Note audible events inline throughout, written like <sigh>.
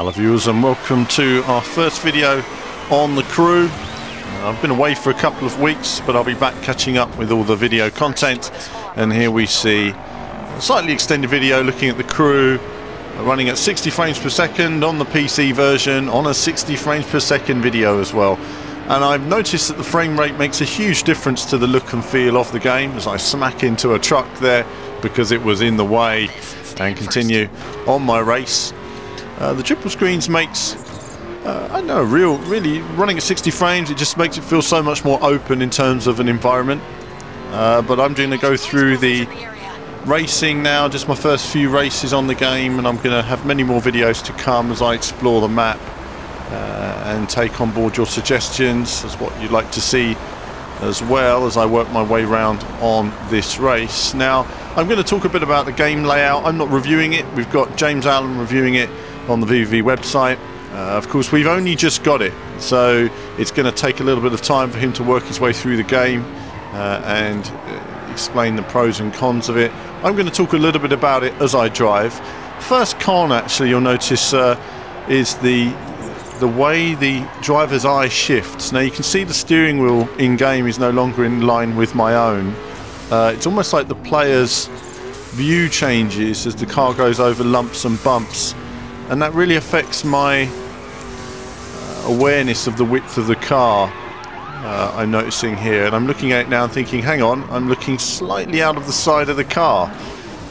Hello viewers and welcome to our first video on the crew. Uh, I've been away for a couple of weeks but I'll be back catching up with all the video content. And here we see a slightly extended video looking at the crew running at 60 frames per second on the PC version on a 60 frames per second video as well. And I've noticed that the frame rate makes a huge difference to the look and feel of the game as I smack into a truck there because it was in the way and continue on my race uh, the triple screens makes, uh, I don't know, real, really running at 60 frames, it just makes it feel so much more open in terms of an environment. Uh, but I'm going to go through the racing now, just my first few races on the game, and I'm going to have many more videos to come as I explore the map uh, and take on board your suggestions as what you'd like to see as well as I work my way around on this race. Now, I'm going to talk a bit about the game layout. I'm not reviewing it. We've got James Allen reviewing it on the VVV website. Uh, of course, we've only just got it, so it's going to take a little bit of time for him to work his way through the game uh, and uh, explain the pros and cons of it. I'm going to talk a little bit about it as I drive. First con, actually, you'll notice uh, is the the way the driver's eye shifts. Now you can see the steering wheel in game is no longer in line with my own. Uh, it's almost like the player's view changes as the car goes over lumps and bumps and that really affects my uh, awareness of the width of the car uh, I'm noticing here. And I'm looking at it now and thinking hang on I'm looking slightly out of the side of the car.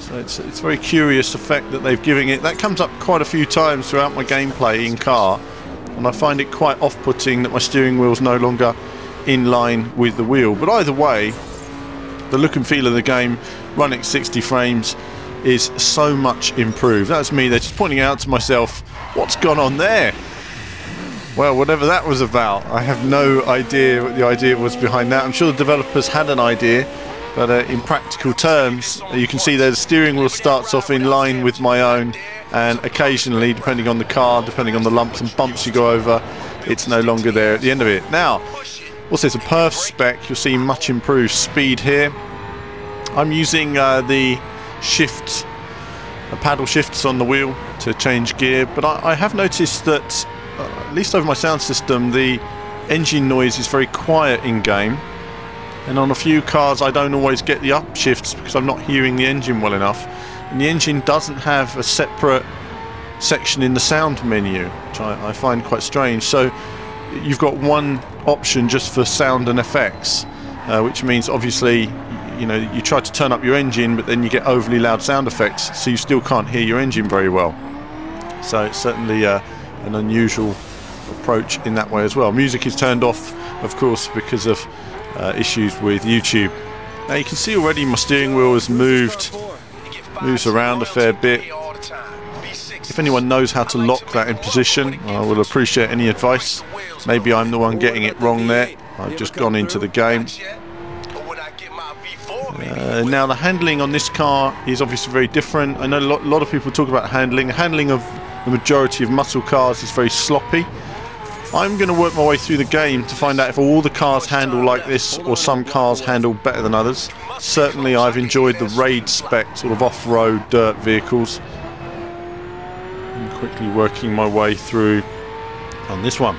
So it's, it's very curious effect that they've given it that comes up quite a few times throughout my gameplay in car. And I find it quite off-putting that my steering wheel's no longer in line with the wheel. But either way the look and feel of the game running at 60 frames is so much improved. That's me They're just pointing out to myself, what's gone on there? Well, whatever that was about, I have no idea what the idea was behind that. I'm sure the developers had an idea, but uh, in practical terms, you can see there the steering wheel starts off in line with my own, and occasionally, depending on the car, depending on the lumps and bumps you go over, it's no longer there at the end of it. Now, also it's a perf spec, you'll see much improved speed here. I'm using uh, the shift paddle shifts on the wheel to change gear but I, I have noticed that uh, at least over my sound system the engine noise is very quiet in game. And on a few cars I don't always get the upshifts because I'm not hearing the engine well enough. And the engine doesn't have a separate section in the sound menu which I, I find quite strange. So you've got one option just for sound and effects uh, which means obviously you know you try to turn up your engine but then you get overly loud sound effects so you still can't hear your engine very well. So it's certainly uh, an unusual approach in that way as well. Music is turned off of course because of uh, issues with YouTube. Now you can see already my steering wheel has moved moves around a fair bit. If anyone knows how to lock that in position I will appreciate any advice. Maybe I'm the one getting it wrong there. I've just gone into the game uh, now the handling on this car is obviously very different. I know a lot, lot, of people talk about handling. The handling of the majority of muscle cars is very sloppy. I'm going to work my way through the game to find out if all the cars handle like this or some cars handle better than others. Certainly I've enjoyed the raid spec sort of off-road dirt vehicles. I'm quickly working my way through on this one.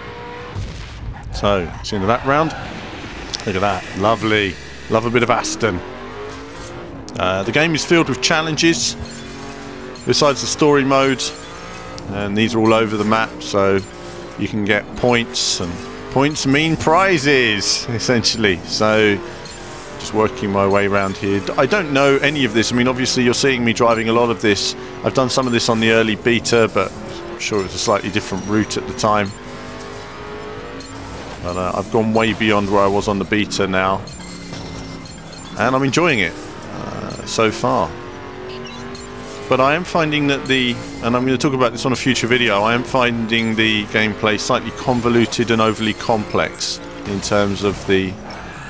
So, it's into that round. Look at that, lovely. Love a bit of Aston. Uh, the game is filled with challenges. Besides the story mode and these are all over the map so you can get points and points mean prizes <laughs> essentially. So just working my way around here. I don't know any of this. I mean obviously you're seeing me driving a lot of this. I've done some of this on the early beta but I'm sure it was a slightly different route at the time. But uh, I've gone way beyond where I was on the beta now. And I'm enjoying it so far. But I am finding that the, and I'm going to talk about this on a future video, I am finding the gameplay slightly convoluted and overly complex in terms of the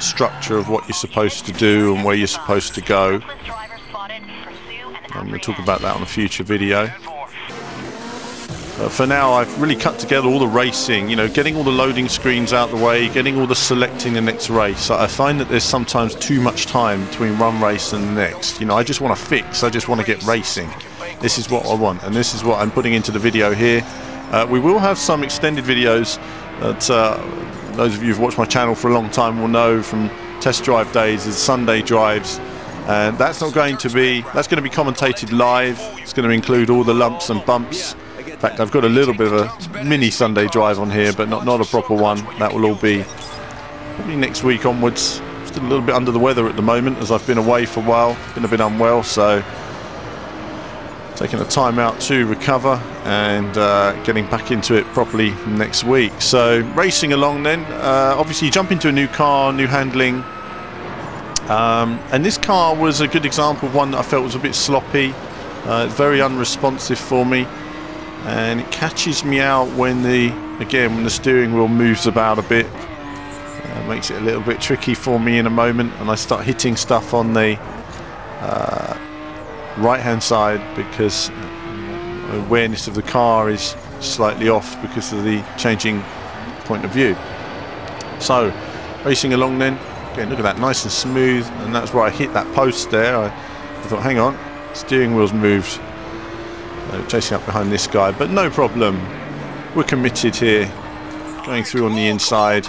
structure of what you're supposed to do and where you're supposed to go. I'm going to talk about that on a future video. Uh, for now, I've really cut together all the racing, you know, getting all the loading screens out the way, getting all the selecting the next race. I find that there's sometimes too much time between one race and the next. You know, I just want to fix, I just want to get racing. This is what I want, and this is what I'm putting into the video here. Uh, we will have some extended videos that uh, those of you who've watched my channel for a long time will know from test drive days as Sunday drives and that's not going to be that's going to be commentated live it's going to include all the lumps and bumps fact I've got a little bit of a mini Sunday drive on here but not not a proper one. That will all be probably next week onwards. Still a little bit under the weather at the moment as I've been away for a while been a bit unwell so taking a time out to recover and uh, getting back into it properly next week. So racing along then, uh, obviously you jump into a new car, new handling, um, and this car was a good example of one that I felt was a bit sloppy, uh, very unresponsive for me, and it catches me out when the again when the steering wheel moves about a bit. Uh, makes it a little bit tricky for me in a moment, and I start hitting stuff on the uh, right hand side because awareness of the car is slightly off because of the changing point of view. So racing along then, again look at that nice and smooth and that's where I hit that post there. I, I thought hang on, steering wheel's moved. Uh, chasing up behind this guy but no problem. We're committed here. Going through on the inside.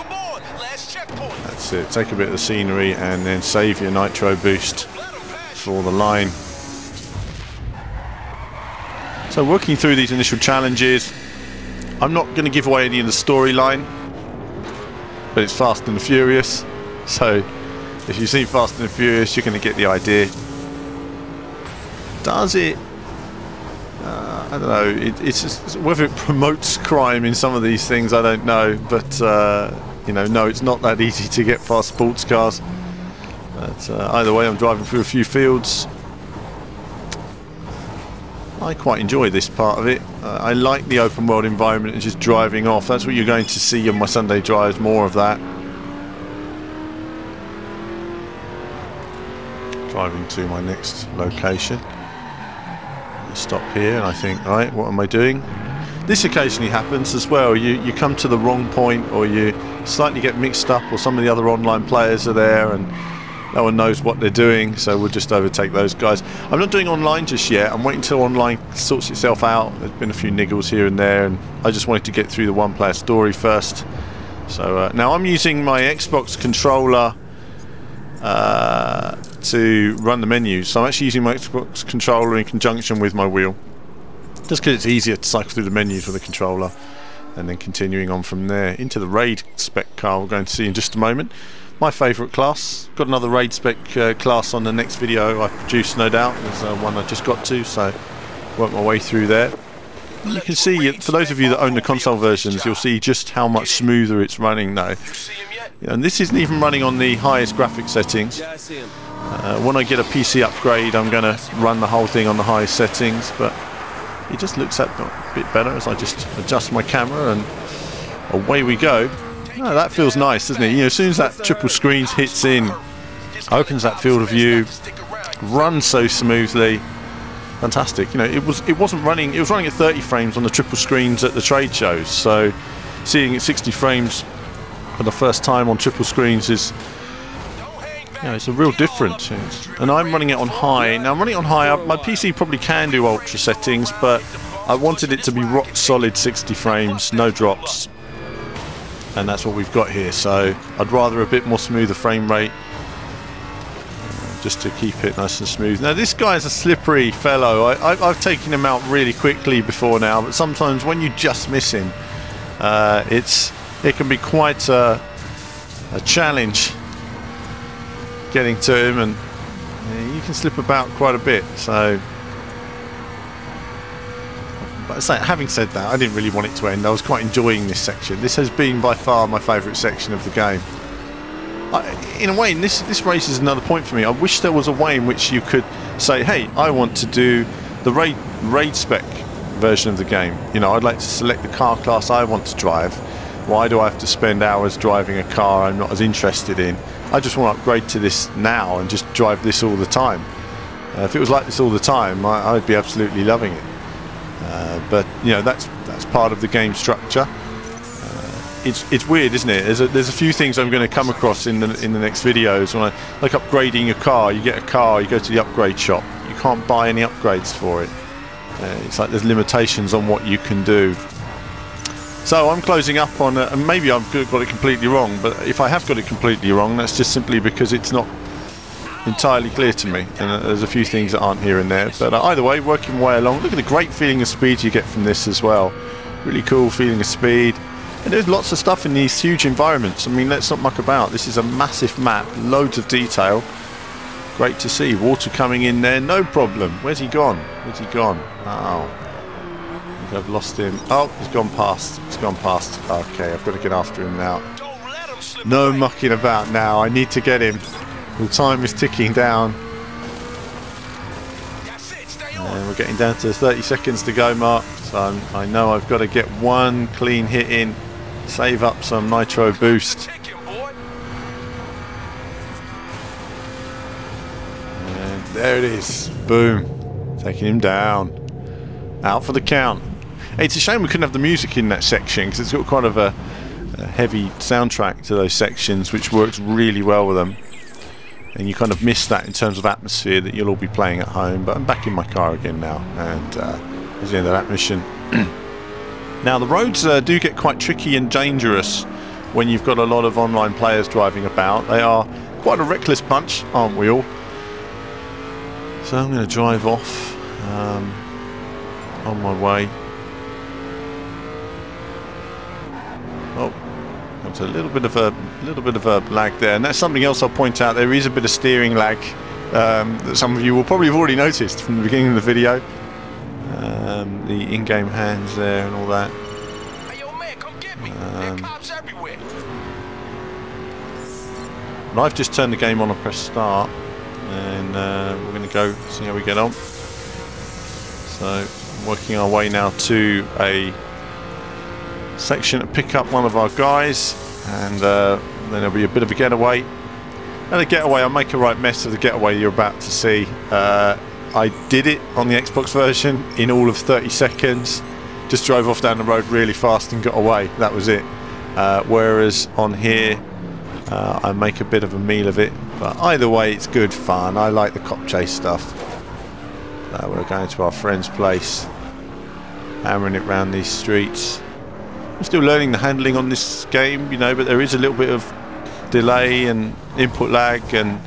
That's it, take a bit of the scenery and then save your nitro boost for the line. So working through these initial challenges, I'm not going to give away any of the storyline, but it's Fast and Furious. So if you've seen Fast and Furious, you're going to get the idea. Does it? I don't know. It, it's just, whether it promotes crime in some of these things, I don't know. But uh, you know, no, it's not that easy to get fast sports cars. But uh, either way, I'm driving through a few fields. I quite enjoy this part of it. Uh, I like the open world environment and just driving off. That's what you're going to see on my Sunday drives, more of that. Driving to my next location. Stop here and I think, right, what am I doing? This occasionally happens as well. You, you come to the wrong point or you slightly get mixed up or some of the other online players are there and no one knows what they're doing, so we'll just overtake those guys. I'm not doing online just yet. I'm waiting till online sorts itself out. There's been a few niggles here and there, and I just wanted to get through the one-player story first. So uh, now I'm using my Xbox controller uh, to run the menus. So I'm actually using my Xbox controller in conjunction with my wheel, just because it's easier to cycle through the menus with a controller, and then continuing on from there into the raid spec car we're going to see in just a moment my favourite class. Got another raid spec uh, class on the next video I produce, no doubt. There's uh, one I just got to, so work my way through there. You can see, for those of you that own the console versions, you'll see just how much smoother it's running now. And this isn't even running on the highest graphic settings. Uh, when I get a PC upgrade, I'm going to run the whole thing on the highest settings, but it just looks a bit better as I just adjust my camera and away we go. Oh, that feels nice, doesn't it? You know, as soon as that triple screens hits in, opens that field of view, runs so smoothly. Fantastic. You know, it was it wasn't running. It was running at 30 frames on the triple screens at the trade shows. So, seeing it 60 frames for the first time on triple screens is, you know, it's a real difference. And I'm running it on high. Now, I'm running it on high. My PC probably can do ultra settings, but I wanted it to be rock solid 60 frames, no drops and that's what we've got here so I'd rather a bit more smoother frame rate just to keep it nice and smooth. Now this guy's a slippery fellow. I, have taken him out really quickly before now, but sometimes when you just miss him, uh, it's it can be quite a, a, challenge getting to him, and uh, you can slip about quite a bit. So but having said that, I didn't really want it to end. I was quite enjoying this section. This has been by far my favourite section of the game. I, in a way, this this raises another point for me. I wish there was a way in which you could say, "Hey, I want to do the raid raid spec version of the game. You know, I'd like to select the car class I want to drive. Why do I have to spend hours driving a car I'm not as interested in? I just want to upgrade to this now and just drive this all the time. Uh, if it was like this all the time, I, I'd be absolutely loving it. Uh, but you know that's that's part of the game structure. It's it's weird, isn't it? There's a, there's a few things I'm going to come across in the in the next videos. When I like upgrading a car, you get a car, you go to the upgrade shop, you can't buy any upgrades for it. Uh, it's like there's limitations on what you can do. So I'm closing up on, uh, and maybe I've got it completely wrong, but if I have got it completely wrong, that's just simply because it's not entirely clear to me. And uh, there's a few things that aren't here and there. But uh, either way, working way along. Look at the great feeling of speed you get from this as well. Really cool feeling of speed. And there's lots of stuff in these huge environments. I mean, let's not muck about. This is a massive map, loads of detail. Great to see. Water coming in there, no problem. Where's he gone? Where's he gone? Oh. I've lost him. Oh, he's gone past. He's gone past. Okay, I've got to get after him now. No mucking about now. I need to get him. The time is ticking down. And we're getting down to 30 seconds to go, Mark. So i know I've got to get one clean hit in, save up some nitro boost. And there it is. Boom. Taking him down. Out for the count. It's a shame we couldn't have the music in that section because it's got quite of a, a heavy soundtrack to those sections, which works really well with them and you kind of miss that in terms of atmosphere that you'll all be playing at home. But I'm back in my car again now, and uh, that's the end of that mission. <clears throat> now the roads uh, do get quite tricky and dangerous when you've got a lot of online players driving about. They are quite a reckless bunch, aren't we all? So I'm going to drive off um, on my way. Oh, got a little bit of a little bit of a lag there, and that's something else I'll point out. There is a bit of steering lag um, that some of you will probably have already noticed from the beginning of the video. Um, the in-game hands there and all that. Um, but I've just turned the game on and pressed start, and uh, we're going to go see how we get on. So, working our way now to a section to pick up one of our guys. And uh, then there'll be a bit of a getaway. And a getaway I'll make a right mess of the getaway you're about to see. Uh, I did it on the Xbox version in all of 30 seconds. Just drove off down the road really fast and got away. That was it. Uh, whereas on here uh, I make a bit of a meal of it but either way it's good fun. I like the cop chase stuff. We're going to our friend's place hammering it around these streets. I'm still learning the handling on this game, you know, but there is a little bit of delay and input lag and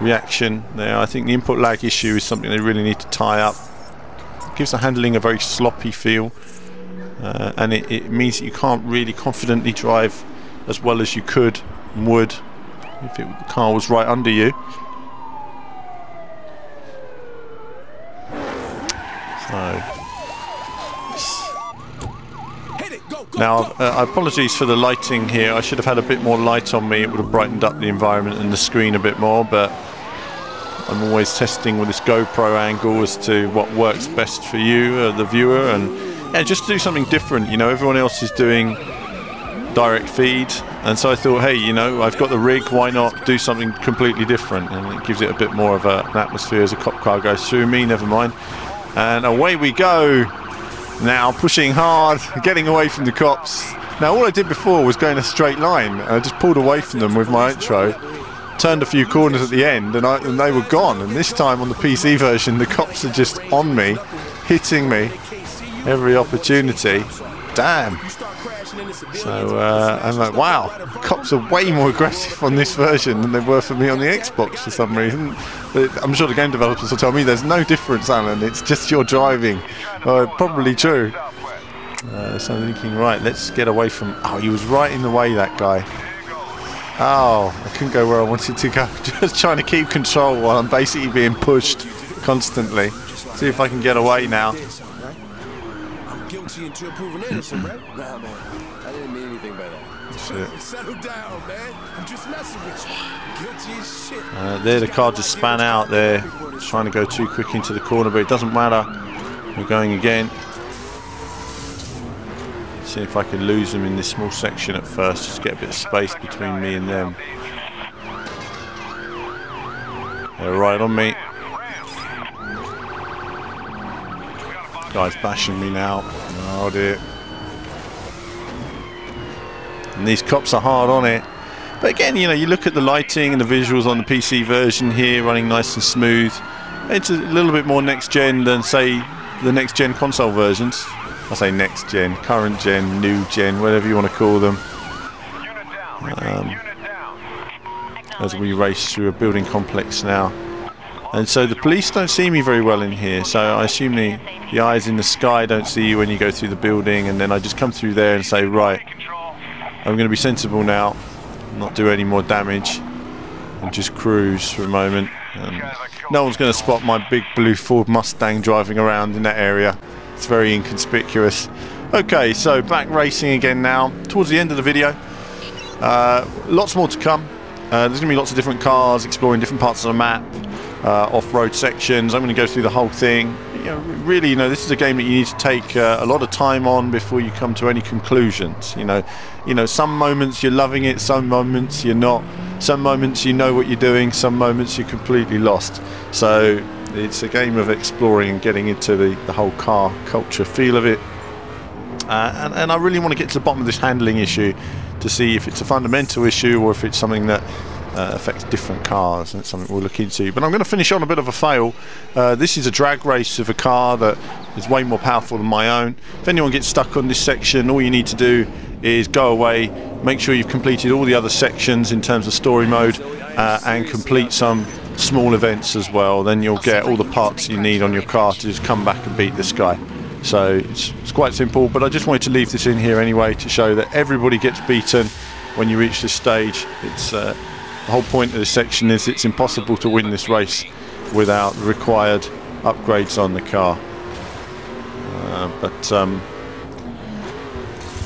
reaction there. I think the input lag issue is something they really need to tie up. It gives the handling a very sloppy feel uh, and it, it, means that you can't really confidently drive as well as you could and would if it, the car was right under you. So Now, uh, apologies for the lighting here. I should have had a bit more light on me. It would have brightened up the environment and the screen a bit more, but I'm always testing with this GoPro angle as to what works best for you, uh, the viewer, and yeah, just do something different. You know, everyone else is doing direct feed, and so I thought, hey, you know, I've got the rig, why not do something completely different? And it gives it a bit more of a, an atmosphere as a cop car goes through me, never mind. And away we go now pushing hard, <laughs> getting away from the cops. Now all I did before was go in a straight line. I just pulled away from them with my nitro, turned a few corners at the end and, I, and they were gone. And this time on the PC version the cops are just on me, hitting me every opportunity. Damn. So uh, I'm like, wow, cops are way more aggressive on this version than they were for me on the Xbox for some reason. But I'm sure the game developers will tell me there's no difference, Alan. It's just your driving. Uh, probably true. Uh, so I'm thinking, right, let's get away from. Oh, he was right in the way, that guy. Oh, I couldn't go where I wanted to go. <laughs> Just trying to keep control while I'm basically being pushed constantly. See if I can get away now I'm guilty until proven innocent, right? Nah, man. I didn't mean anything by that. Shit. <laughs> Settle down, man. I'm just messing with you. Guilty as shit. Uh, there, the car just span out there. Trying to go too quick into the corner, but it doesn't matter. We're going again. See if I can lose them in this small section at first. Just get a bit of space between me and them. They're right on me. Guy's bashing me now. Oh dear. And these cops are hard on it. But again, you know, you look at the lighting and the visuals on the PC version here running nice and smooth. It's a little bit more next gen than, say, the next gen console versions. I say next gen, current gen, new gen, whatever you want to call them. Um, as we race through a building complex now. And so the police don't see me very well in here, so I assume the, the eyes in the sky don't see you when you go through the building, and then I just come through there and say, right, I'm going to be sensible now, not do any more damage, and just cruise for a moment. And no one's going to spot my big blue Ford Mustang driving around in that area. It's very inconspicuous. Okay, so back racing again now. Towards the end of the video. Uh, lots more to come. Uh, there's going to be lots of different cars exploring different parts of the map, uh, off-road sections. I'm going to go through the whole thing. You know, really, you know, this is a game that you need to take uh, a lot of time on before you come to any conclusions. You know, you know, some moments you're loving it, some moments you're not. Some moments you know what you're doing, some moments you're completely lost. So it's a game of exploring and getting into the, the whole car culture feel of it. Uh, and, and I really want to get to the bottom of this handling issue to see if it's a fundamental issue or if it's something that uh, affects different cars and it's something we'll look into. But I'm going to finish on a bit of a fail. Uh, this is a drag race of a car that is way more powerful than my own. If anyone gets stuck on this section, all you need to do is go away, make sure you've completed all the other sections in terms of story mode uh, and complete some small events as well. Then you'll get all the parts you need on your car to just come back and beat this guy. So it's, it's quite simple, but I just wanted to leave this in here anyway to show that everybody gets beaten when you reach this stage. It's uh, the whole point of this section is it's impossible to win this race without required upgrades on the car. Uh, but um,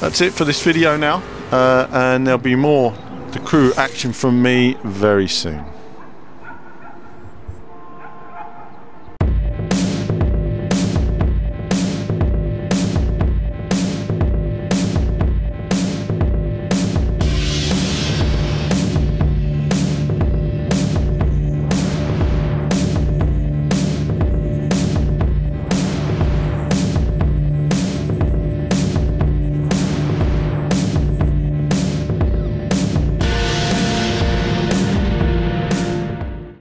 that's it for this video now, uh, and there'll be more the crew action from me very soon.